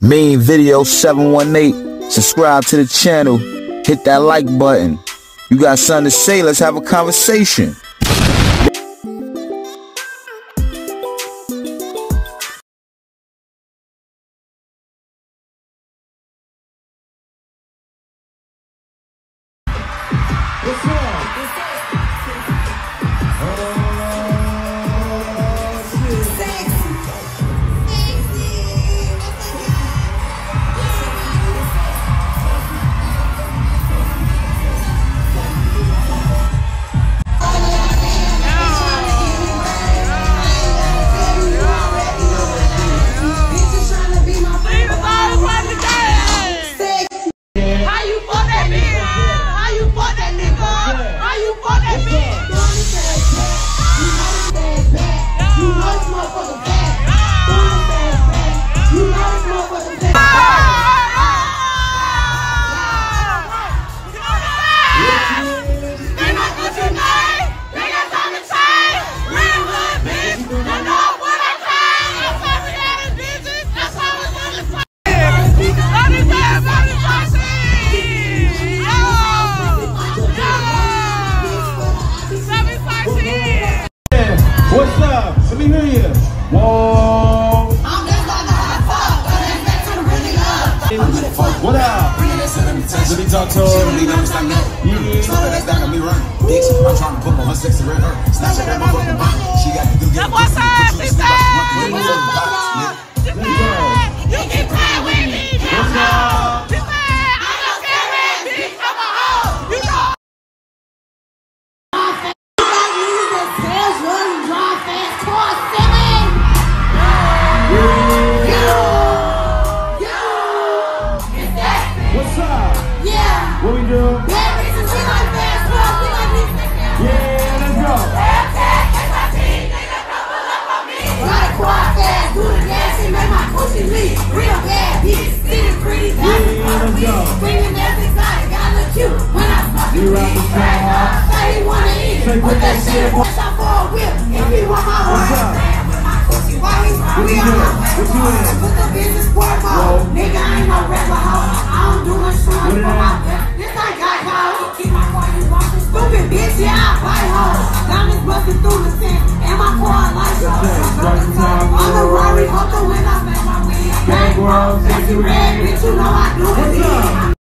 Main Video 718. Subscribe to the channel. Hit that like button. You got something to say? Let's have a conversation. What's? Oh, it. Up? Let me hear you. Whoa. What up? Let me talk to her. Leave them stand up. Slow that down on me run. Bitch, I'm trying to put on her Sexyy Red her. Snatch up that motherfucking body. She got to do That get eat. Say, Put put that shit in shot for a whip. If he want my What's heart. up? What we you on doing? What you in? Put the business sport mode. Nigga, I ain't no rapper hoe. I don't do insurance for my. This ain't got code. Keep my car, you want the stupid bitch, yeah, I bite hoe. Diamonds busting through the sand. And my car like so. That's it. Right in time, On the. Rari, hope the window make my wings. Bang, girl, Sexyy Red, bitch, you know I do it. What's up?